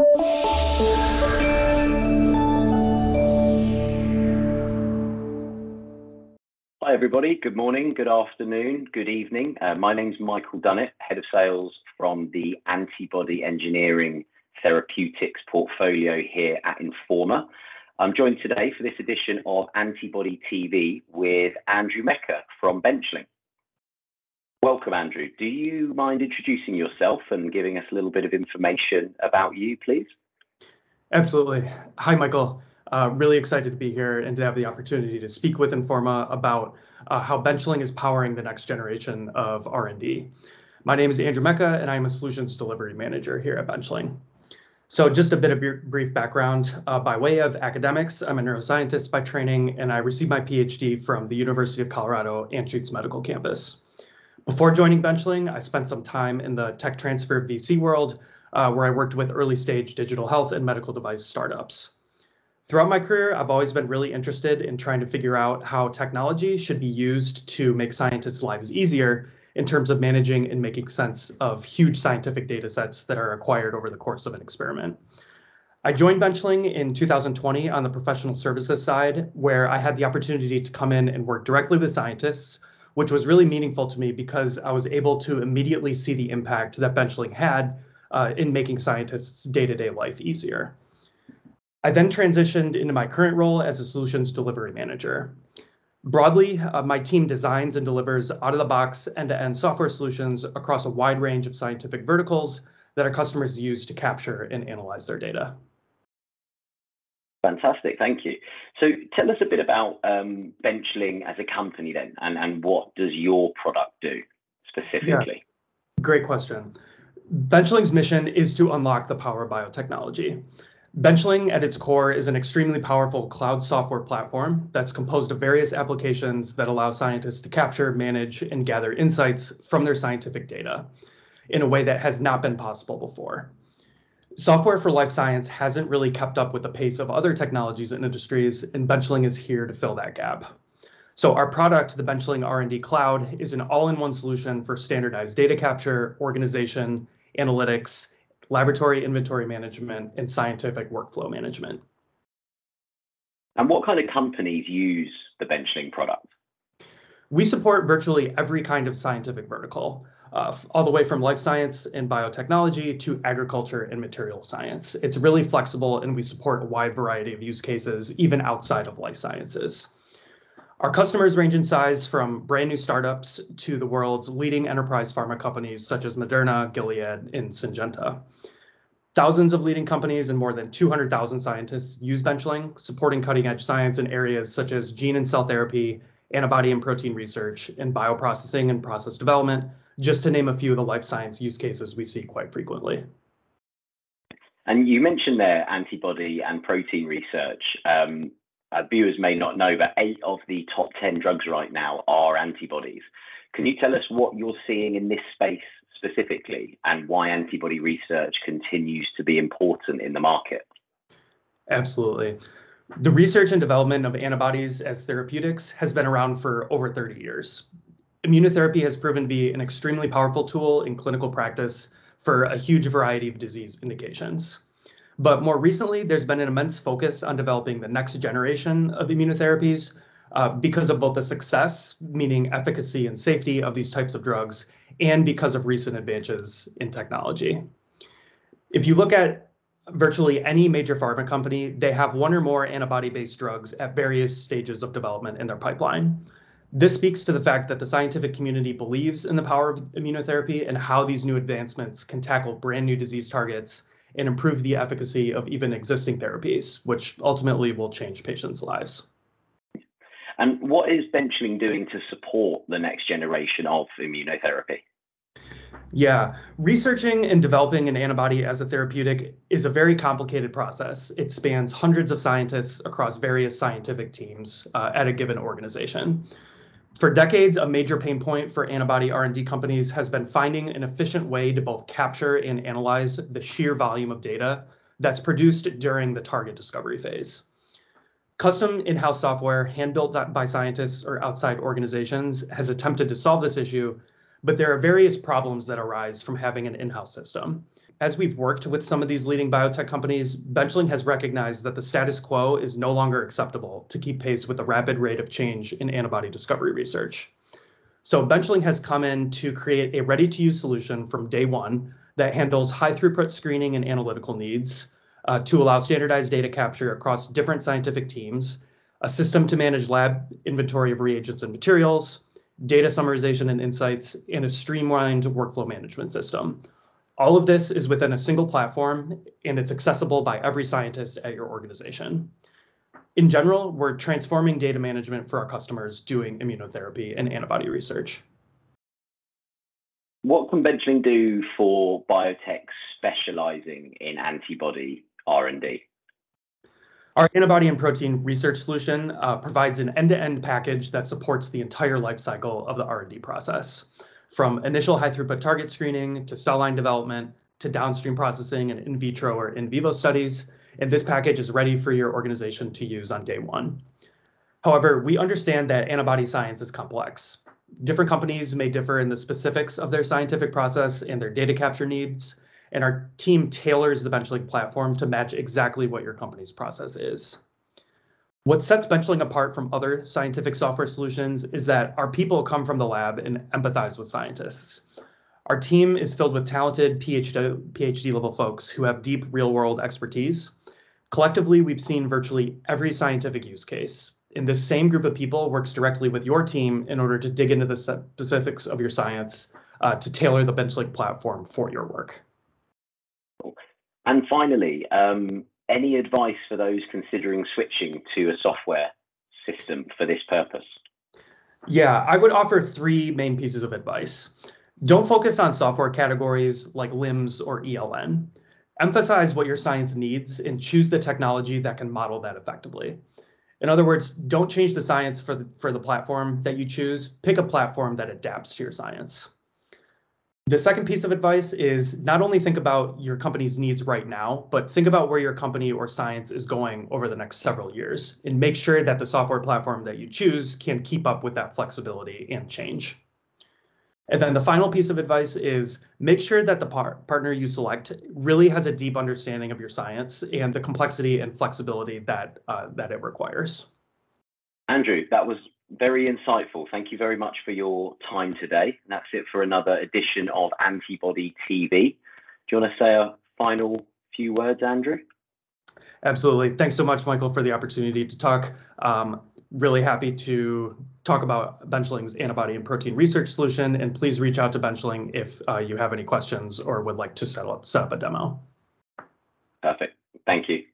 Hi, everybody. Good morning, good afternoon, good evening. Uh, my name's Michael Dunnett, Head of Sales from the Antibody Engineering Therapeutics portfolio here at Informa. I'm joined today for this edition of Antibody TV with Andrew Mecca from Benchling. Welcome, Andrew. Do you mind introducing yourself and giving us a little bit of information about you, please? Absolutely. Hi, Michael. Uh, really excited to be here and to have the opportunity to speak with Informa about uh, how Benchling is powering the next generation of R&D. My name is Andrew Mecca, and I'm a Solutions Delivery Manager here at Benchling. So just a bit of brief background. Uh, by way of academics, I'm a neuroscientist by training, and I received my PhD from the University of Colorado Anschutz Medical Campus. Before joining Benchling, I spent some time in the tech transfer VC world, uh, where I worked with early stage digital health and medical device startups. Throughout my career, I've always been really interested in trying to figure out how technology should be used to make scientists' lives easier in terms of managing and making sense of huge scientific data sets that are acquired over the course of an experiment. I joined Benchling in 2020 on the professional services side, where I had the opportunity to come in and work directly with scientists, which was really meaningful to me because I was able to immediately see the impact that Benchling had uh, in making scientists' day-to-day life easier. I then transitioned into my current role as a solutions delivery manager. Broadly, uh, my team designs and delivers out-of-the-box end-to-end software solutions across a wide range of scientific verticals that our customers use to capture and analyze their data. Fantastic, thank you. So tell us a bit about um, Benchling as a company then, and, and what does your product do specifically? Yeah. Great question. Benchling's mission is to unlock the power of biotechnology. Benchling at its core is an extremely powerful cloud software platform that's composed of various applications that allow scientists to capture, manage, and gather insights from their scientific data in a way that has not been possible before. Software for life science hasn't really kept up with the pace of other technologies and industries, and Benchling is here to fill that gap. So our product, the Benchling R&D Cloud, is an all-in-one solution for standardized data capture, organization, analytics, laboratory inventory management, and scientific workflow management. And what kind of companies use the Benchling product? We support virtually every kind of scientific vertical, uh, all the way from life science and biotechnology to agriculture and material science. It's really flexible and we support a wide variety of use cases, even outside of life sciences. Our customers range in size from brand new startups to the world's leading enterprise pharma companies such as Moderna, Gilead, and Syngenta. Thousands of leading companies and more than 200,000 scientists use Benchling, supporting cutting edge science in areas such as gene and cell therapy, antibody and protein research, and bioprocessing and process development, just to name a few of the life science use cases we see quite frequently. And you mentioned there antibody and protein research. Um, uh, viewers may not know, but eight of the top 10 drugs right now are antibodies. Can you tell us what you're seeing in this space specifically and why antibody research continues to be important in the market? Absolutely. The research and development of antibodies as therapeutics has been around for over 30 years. Immunotherapy has proven to be an extremely powerful tool in clinical practice for a huge variety of disease indications. But more recently, there's been an immense focus on developing the next generation of immunotherapies uh, because of both the success, meaning efficacy and safety of these types of drugs, and because of recent advances in technology. If you look at virtually any major pharma company, they have one or more antibody-based drugs at various stages of development in their pipeline. This speaks to the fact that the scientific community believes in the power of immunotherapy and how these new advancements can tackle brand new disease targets and improve the efficacy of even existing therapies, which ultimately will change patients' lives. And what is Benchling doing to support the next generation of immunotherapy? Yeah, researching and developing an antibody as a therapeutic is a very complicated process. It spans hundreds of scientists across various scientific teams uh, at a given organization. For decades, a major pain point for antibody R&D companies has been finding an efficient way to both capture and analyze the sheer volume of data that's produced during the target discovery phase. Custom in-house software, hand-built by scientists or outside organizations, has attempted to solve this issue, but there are various problems that arise from having an in-house system. As we've worked with some of these leading biotech companies, Benchling has recognized that the status quo is no longer acceptable to keep pace with the rapid rate of change in antibody discovery research. So Benchling has come in to create a ready-to-use solution from day one that handles high throughput screening and analytical needs uh, to allow standardized data capture across different scientific teams, a system to manage lab inventory of reagents and materials, data summarization and insights, and a streamlined workflow management system. All of this is within a single platform and it's accessible by every scientist at your organization. In general, we're transforming data management for our customers doing immunotherapy and antibody research. What can Benchling do for biotech specializing in antibody R&D? Our antibody and protein research solution uh, provides an end-to-end package that supports the entire life cycle of the R&D process, from initial high-throughput target screening to cell line development to downstream processing and in vitro or in vivo studies. And this package is ready for your organization to use on day one. However, we understand that antibody science is complex. Different companies may differ in the specifics of their scientific process and their data capture needs and our team tailors the Benchling platform to match exactly what your company's process is. What sets Benchling apart from other scientific software solutions is that our people come from the lab and empathize with scientists. Our team is filled with talented PhD, PhD level folks who have deep real world expertise. Collectively, we've seen virtually every scientific use case. And this same group of people works directly with your team in order to dig into the specifics of your science uh, to tailor the Benchling platform for your work. And finally, um, any advice for those considering switching to a software system for this purpose? Yeah, I would offer three main pieces of advice. Don't focus on software categories like LIMS or ELN. Emphasize what your science needs and choose the technology that can model that effectively. In other words, don't change the science for the, for the platform that you choose. Pick a platform that adapts to your science. The second piece of advice is not only think about your company's needs right now, but think about where your company or science is going over the next several years and make sure that the software platform that you choose can keep up with that flexibility and change. And then the final piece of advice is make sure that the par partner you select really has a deep understanding of your science and the complexity and flexibility that uh, that it requires. Andrew, that was very insightful. Thank you very much for your time today. And that's it for another edition of Antibody TV. Do you want to say a final few words, Andrew? Absolutely. Thanks so much, Michael, for the opportunity to talk. Um, really happy to talk about Benchling's antibody and protein research solution. And please reach out to Benchling if uh, you have any questions or would like to set up, set up a demo. Perfect. Thank you.